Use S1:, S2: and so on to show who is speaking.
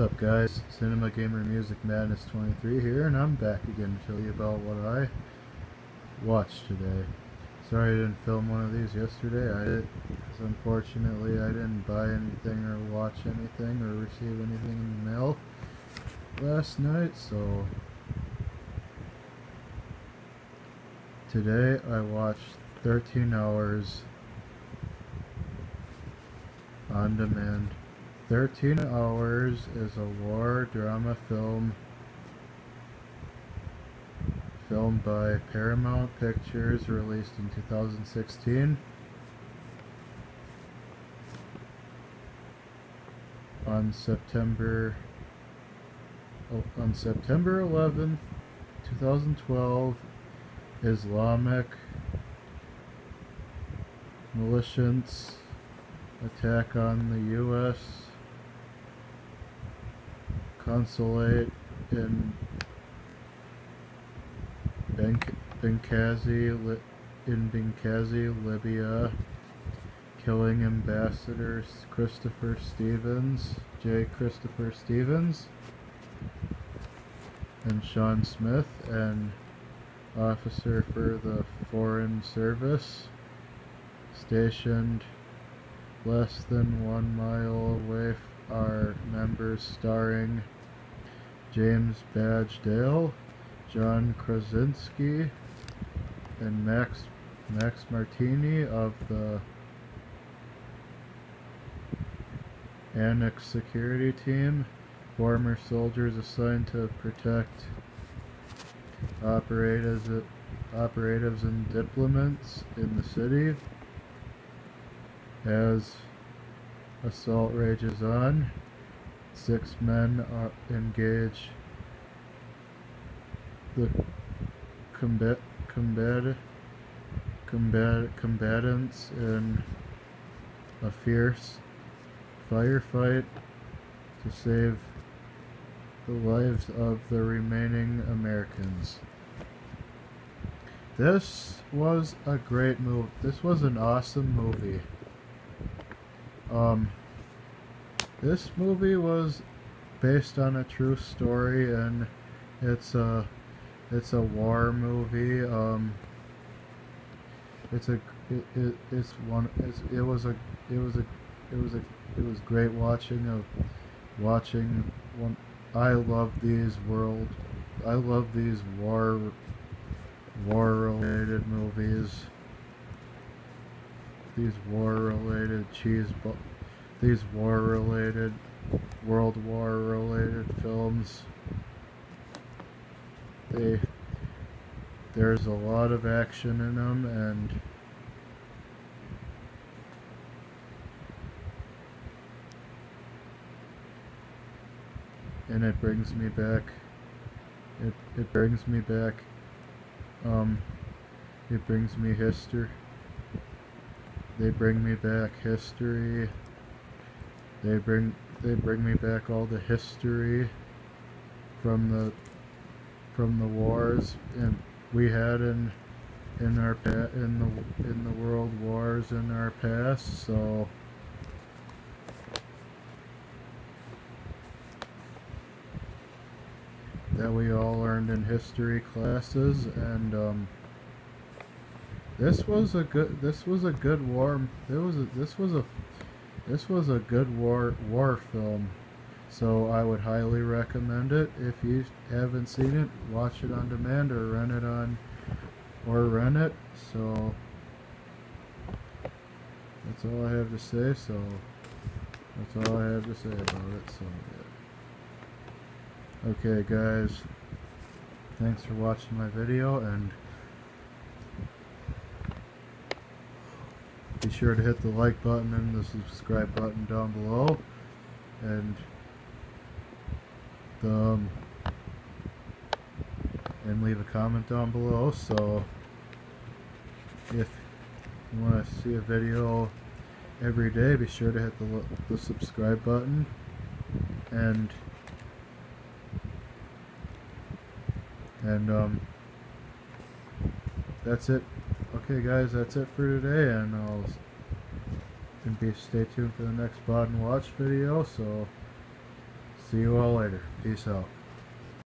S1: up guys? Cinema Gamer Music Madness 23 here and I'm back again to tell you about what I watched today. Sorry I didn't film one of these yesterday. I did, cause unfortunately I didn't buy anything or watch anything or receive anything in the mail last night so today I watched 13 hours on demand 13 Hours is a war drama film filmed by Paramount Pictures released in 2016 on September on September 11th 2012 Islamic militants attack on the U.S consulate in Benghazi, in Benghazi, Libya, killing Ambassador Christopher Stevens, J. Christopher Stevens, and Sean Smith, and officer for the Foreign Service, stationed less than one mile away are members starring James Badge Dale, John Krasinski, and Max Max Martini of the Annex security team, former soldiers assigned to protect operatives, operatives and diplomats in the city. As assault rages on, Six men are engage the combat combat combat combatants in a fierce firefight to save the lives of the remaining Americans. This was a great movie. This was an awesome movie. Um, this movie was based on a true story, and it's a it's a war movie. Um, it's a it, it it's one it's, it was a it was a it was a it was great watching of watching one. I love these world. I love these war war related movies. These war related cheese these war related, World War related films. They, there's a lot of action in them and and it brings me back it, it brings me back um it brings me history they bring me back history they bring they bring me back all the history from the from the wars and we had in in our in the in the world wars in our past so. That we all learned in history classes and um, this was a good this was a good war. There was a, this was a this was a good war war film, so I would highly recommend it. If you haven't seen it, watch it on demand or rent it on or rent it. So that's all I have to say. So that's all I have to say about it. So okay, guys. Thanks for watching my video and. Be sure to hit the like button and the subscribe button down below. And the, um, and leave a comment down below. So if you want to see a video every day, be sure to hit the, the subscribe button. And and um, that's it Okay guys, that's it for today and I'll and be stay tuned for the next Bod and Watch video, so See you all later. Peace out.